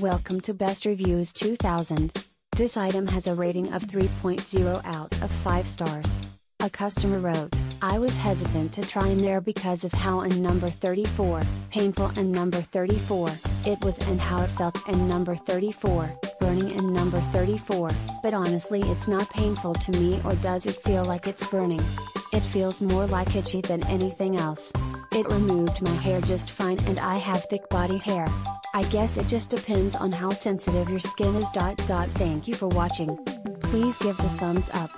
Welcome to Best Reviews 2000. This item has a rating of 3.0 out of 5 stars. A customer wrote, I was hesitant to try Nair because of how in number 34, painful in number 34, it was and how it felt in number 34, burning in number 34, but honestly it's not painful to me or does it feel like it's burning. It feels more like itchy than anything else. It removed my hair just fine and I have thick body hair. I guess it just depends on how sensitive your skin is. Thank you for watching. Please give the thumbs up.